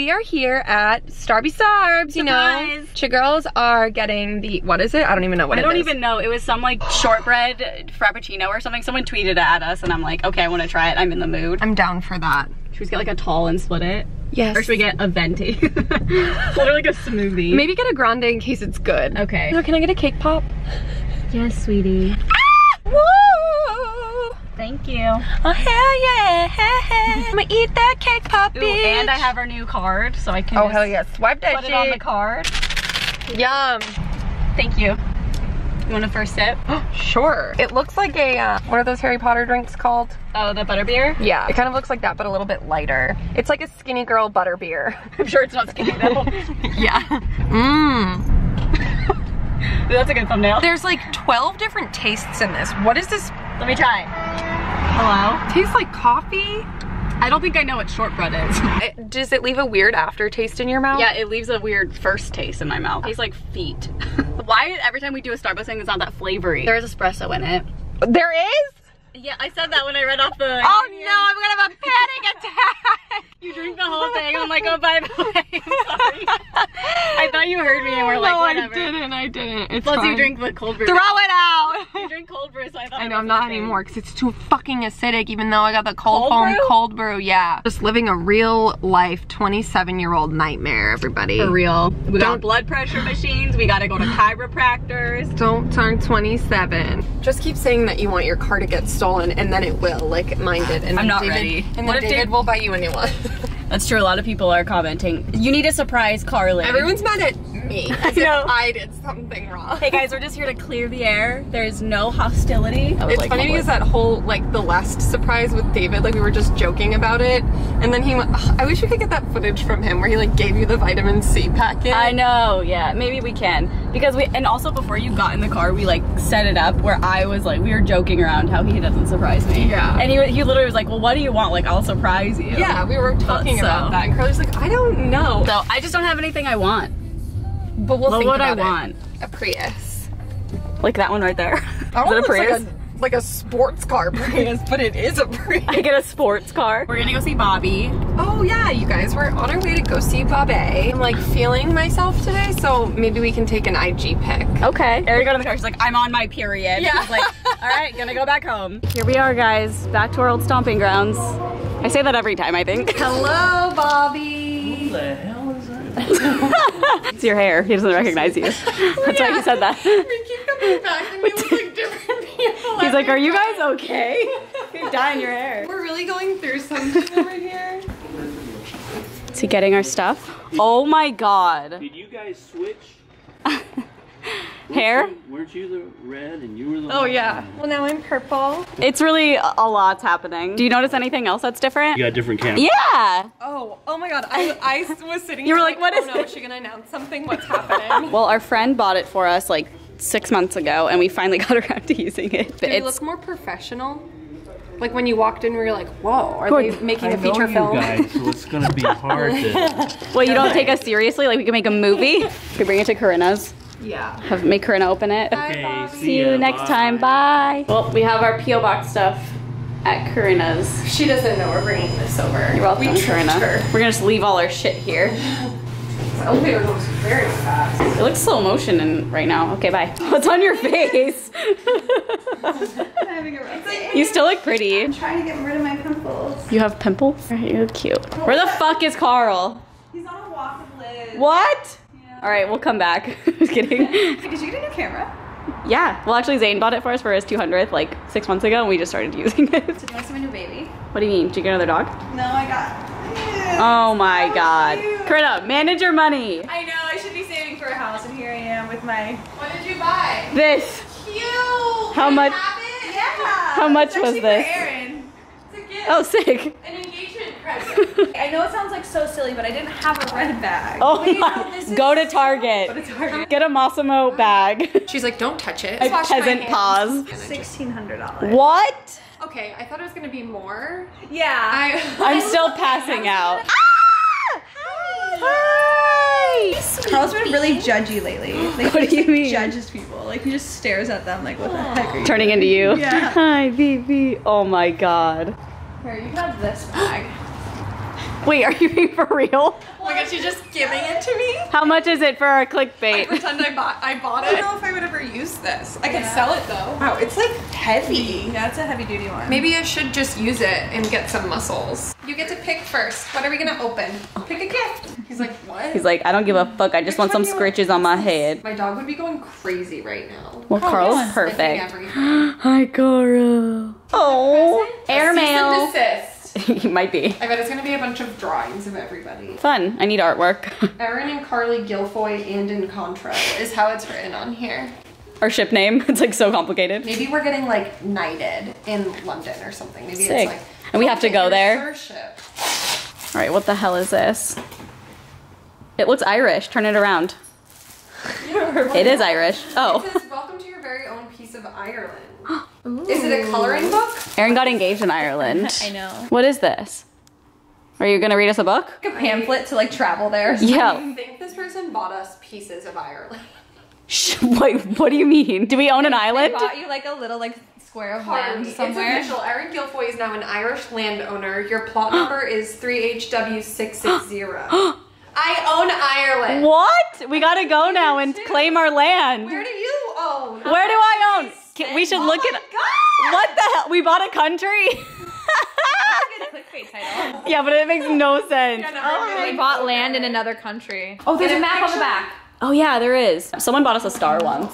We are here at Starby Starbs, you know. Surprise. Your girls are getting the, what is it? I don't even know what it is. I don't is. even know. It was some like shortbread frappuccino or something. Someone tweeted it at us and I'm like, okay, I want to try it. I'm in the mood. I'm down for that. Should we get like a tall and split it? Yes. Or should we get a venti? Literally like a smoothie. Maybe get a grande in case it's good. Okay. No, can I get a cake pop? Yes, sweetie. Thank you. Oh hell yeah! I'm gonna eat that cake pop, Ooh, and I have our new card, so I can Oh hell yeah! Swipe that put shit. it on the card. Yum. Thank you. You want a first sip? Sure. It looks like a uh, what are those Harry Potter drinks called? Oh, the butterbeer? Yeah, it kind of looks like that, but a little bit lighter. It's like a skinny girl butter beer. I'm sure it's not skinny though. yeah. Mmm. That's a good thumbnail. There's like 12 different tastes in this. What is this? Let me try. Hello? Tastes like coffee. I don't think I know what shortbread is. It, does it leave a weird aftertaste in your mouth? yeah, it leaves a weird first taste in my mouth. It tastes like feet. Why every time we do a Starbucks thing, it's not that flavory? There is espresso in it. There is? Yeah, I said that when I read off the. Oh no, I'm gonna have a panic attack. You drink the whole thing. I'm like, oh, by the way, I'm sorry. I thought you heard me and we're like, no, whatever. I didn't. I didn't. It's Plus, you drink the cold brew. Throw it out. You drink cold brew, so I thought. I know I'm not anymore because it's too fucking acidic. Even though I got the cold, Cold foam brew? cold brew, yeah. Just living a real life 27 year old nightmare, everybody. For real. We got Don't- blood pressure machines. We gotta go to chiropractors. Don't turn 27. Just keep saying that you want your car to get stolen, and then it will, like mine did. And I'm not David, ready. And What then if David Dave- will buy you a new one. That's true. A lot of people are commenting. You need a surprise Carly. Everyone's mad at me as if know. I did something wrong. Hey guys, we're just here to clear the air. There's no hostility. Was It's like, funny "Oh, because that whole like the last surprise with David, like we were just joking about it, and then he went. "Ugh, I wish we could get that footage from him where he like gave you the vitamin C packet. I know, yeah, maybe we can. Because we, and also before you got in the car, we like set it up where I was like, we were joking around how he doesn't surprise me. Yeah. And he, he literally was like, well, what do you want? Like, I'll surprise you. Yeah, we were talking so. about that, and Carly's like, I don't know, So I just don't have anything I want. But we'll What think would I about it. want? A Prius. Like that one right there. Is That it a Prius? Like a, like a sports car Prius, but it is a Prius. I get a sports car. We're gonna go see Bobby. Oh yeah, you guys, we're on our way to go see Bobby. I'm like feeling myself today, so maybe we can take an IG pic. Okay. Eric got in the car. She's like, I'm on my period. Yeah. She's like, all right, gonna go back home. Here we are, guys, back to our old stomping grounds. I say that every time, I think. Hello, Bobby. It's your hair. He doesn't recognize you. That's why he said that. We keep coming back and we look like different people. He's like, are you guys okay? You're dyeing your hair. We're really going through something over here. To getting our stuff? Oh my god. Did you guys switch? Hair? Weren't you, weren't you the red and you were the Oh yeah. Well now I'm purple. It's really a a lot's happening. Do you notice anything else that's different? You got different cameras. Yeah. Oh, oh my god. I, I was sitting You were here like, what oh is no, it?" is she gonna announce something? What's happening? Well, our friend bought it for us like six months ago, and we finally got around to using it. Did it looks more professional? Like when you walked in, we were like, whoa, are Good. they making I a feature know you film? guys, so it's gonna be hard to. well, you don't take us seriously. Like we can make a movie. We bring it to Corinna's. Yeah. Have make Corinna open it. Okay, See you ya, next bye. time. Bye. Well, we have our PO box stuff at Corinna's. She doesn't know we're bringing this over. You're welcome, we tricked Corinna. her. We're gonna just leave all our shit here. The elevator goes very fast. It looks slow motion in right now. Okay, bye. What's on your face? having a rough day. you still look pretty. I'm trying to get rid of my pimples. You have pimples? You look cute. Where the fuck is Carl? He's on a walk with Liz. What? Yeah. All right, we'll come back. Just kidding. Did you get a new camera? Yeah. Well, actually, Zane bought it for us for his 200th like six months ago, and we just started using it. Do you want to see my new baby? What do you mean? Did you get another dog? No, I got. Oh my So god. cute. Corinna, manage your money. I know. I should be saving for a house, and here I am with my. What did you buy? This. Cute. How much- Yeah. How much It's was this? For Erin. It's a gift. Oh, sick. An engagement present. I know it sounds like so silly, but I didn't have a red bag. Oh Wait, my. no, this is Go to so- Target. Go to Target. Get a Mossimo bag. She's like, don't touch it. A Wash peasant hands. pause. Sixteen hundred dollars. What? Okay, I thought it was gonna be more. Yeah. I. I'm still passing out. Hi. Carl's been really judgy lately. Like, What do you like, mean? Judges people. Like he just stares at them. Like what the heck are you? Turning into you. Yeah. Hi, Vivi. Oh my god. Here, you have this bag. Wait, are you being for real? Well, my god, she's just giving it to me. How much is it for our I clickbait? pretend I bought I bought it. I don't know if I would ever use this. I could sell it though. Wow, it's like heavy. Yeah, it's a heavy duty one. Maybe I should just use it and get some muscles. You get to pick first. What are we gonna open? Pick a gift. He's like, what? He's like, I don't give a fuck. I just want some Which one do you scritches on my head. My dog would be going crazy right now. Well, Carl's perfect. Hi, Carl. Oh, A airmail. cease and desist. he might be. I bet it's gonna be a bunch of drawings of everybody. Fun. I need artwork. Erin and Carly Gilfoy and Incontro is how it's written on here. Our ship name. It's like so complicated. Maybe we're getting like knighted in London or something. Maybe Sick. it's like And we have to go there? ship. All right, what the hell is this? It looks Irish. Turn it around. It is Irish. Oh. It Oh. says, "Welcome to your very own piece of Ireland." Is it a coloring book? Erin got engaged in Ireland. I know. What is this? Are you gonna read us a book? Like a pamphlet to like travel there. Yeah. I think this person bought us pieces of Ireland. Shh, Wait, what do you mean? Do we own an island? I bought you like a little like square of Carly, land it's official. Erin Gilfoy is now an Irish landowner. Your plot number is 3HW660. I own Ireland. What? We gotta go now and claim our land. Where do you own? Where do I own? Can- We should Oh look at. God! What the hell? We bought a country? clickbait title. yeah, but it makes no sense. We bought land in another country. Oh, there's Get a a map on the back. Oh yeah, there is. Someone bought us a star once.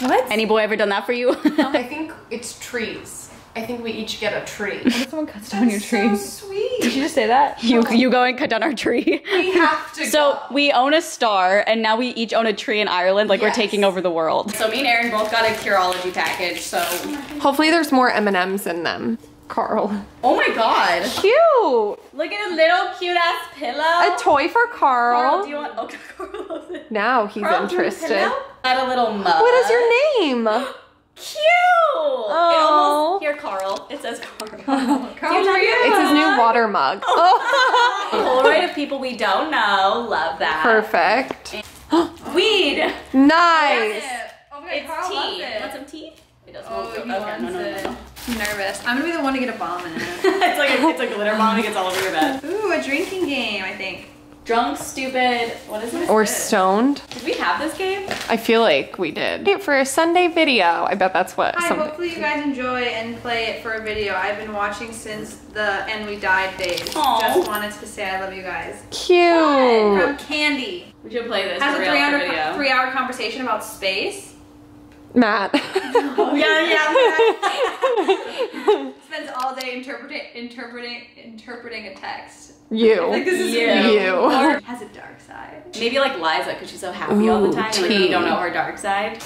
What? Any boy ever done that for you? I think it's trees. I think we each get a tree. If someone cuts down your tree. So sweet. Did you just say that? you you go and cut down our tree. We have to So go. we own a star, and now we each own a tree in Ireland. Like Yes. we're taking over the world. So me and Erin both got a Curology package. So Hopefully there's more M&Ms in them. Carl. oh my god, Cute. look at his little cute ass pillow. A toy for Carl. Carl, do you want? Okay, oh, Carl loves it. now he's Carl, do you want a interested. pillow? Got a little mug. What is your name? Cute. It almost oh. here, Carl. It says Carl. Carl, for you. It's his new water mug. Oh. Polaroid of people we don't know. Love that. Perfect. Weed. Nice. Oh my God, It's Carl loves tea. it. Want some tea? It doesn't Oh, look. Okay, no, no, no, no. I'm nervous. I'm gonna be the one to get a bomb in it. it's like a, it's a glitter bomb. It gets all over your bed. Ooh, a drinking game, I think. Drunk, stupid. What is it? Or stoned. Did we have this game? I feel like we did. For a Sunday video, I bet that's what Hi, something. hopefully you guys enjoy and play it for a video. I've been watching since the And We Died days. Aw. Just wanted to say I love you guys. Cute. From Candy. We should play this Has for a real three for hour, video. three hour conversation about space. Matt. yeah, yeah. Spends all day interpreting interpreting interpreting a text. you. Like this is Yeah. me. You. Or has a dark side. Maybe like Liza, because she's so happy all the Ooh, time. and, Like, tea. you don't know her dark side.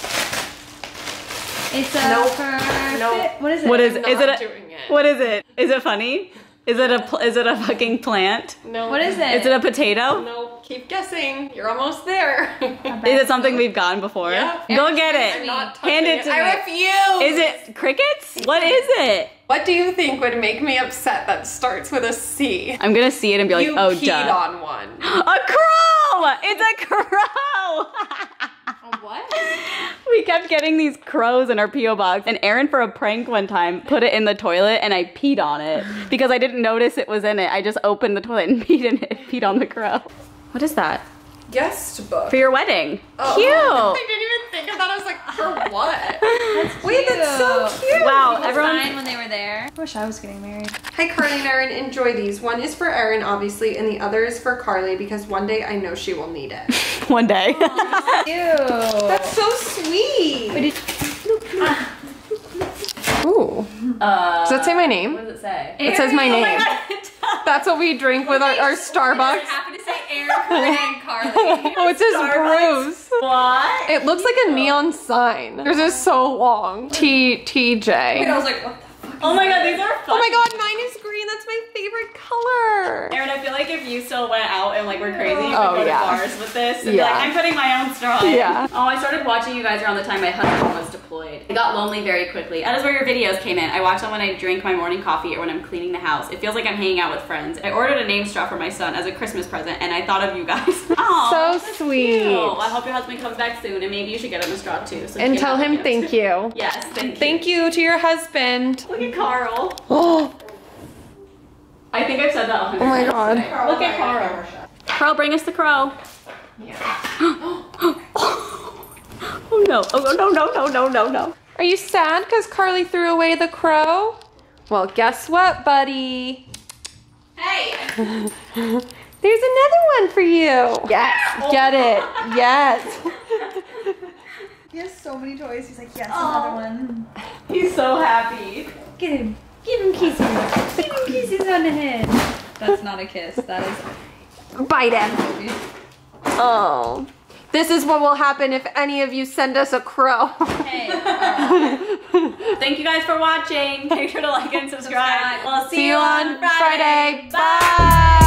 It's a Nope. perfect. Nope. What is it? What is I'm is not it? A, doing it. What is it? Is it funny? Is it a is it a fucking plant? No. What is it? Is it a potato? No. Keep guessing. You're almost there. Is it something we've gotten before? Yeah. Go get I'm it. not touching Hand it to I me. refuse. Is it crickets? What is it? What do you think would make me upset that starts with a C? I'm gonna see it and be like, you oh, peed duh. on one. A crow! It's a crow! what? We kept getting these crows in our P.O. box, and Erin, for a prank one time, put it in the toilet and I peed on it because I didn't notice it was in it. I just opened the toilet and peed in it, peed on the crow. What is that? Guest book. For your wedding. Oh. Cute! like, for what? Wait, that's so cute. Wow, People everyone. signed when they were there. I wish I was getting married. Hi, Carly and Erin. Enjoy these. One is for Erin, obviously, and the other is for Carly because one day I know she will need it. One day. Ew. That's so sweet. Ooh. Uh, Does that say my name? what does it say? It says my Oh name. That's what we drink with our, our Starbucks. happy to say Erin, Corinne, and Carly. Oh, it says Bruce. What? It looks like a neon sign. Yours is so long. T T J. I was like, what the fuck? Oh my god, these are fun. Oh my god, mine is green. That's my favorite color. Erin, I feel like if you still went out and like were crazy, you could Oh, go yeah. to bars with this and be Yeah. like, I'm putting my own straw in. Yeah. Oh, I started watching you guys around the time my husband was deployed. I got lonely very quickly. That is where your videos came in. I watch them when I drink my morning coffee or when I'm cleaning the house. It feels like I'm hanging out with friends. I ordered a name straw for my son as a Christmas present and I thought of you guys. Aw, So sweet. cute. I hope your husband comes back soon and maybe you should get him a straw too. So And tell him thank you. Yes, thank you. Thank you to your husband. Look at Carl. Oh, I think I've said that a hundred Oh my times God. today. Look at Carl. Carl, bring us the crow. Yeah. Oh no. Oh no, no, no, no, no, no. Are you sad because Carly threw away the crow? Well, guess what, buddy? Hey. There's another one for you. Yes. Get it. Yes. He has so many toys. He's like, yes, Aw. another one. He's so happy. Get him. Give him kisses. Give him kisses on the head. That's not a kiss. That is. Bite him. Oh. oh. This is what will happen if any of you send us a crow. Hey. Thank you guys for watching. Make sure to like and subscribe. Subscribe. We'll See you on Friday. Bye.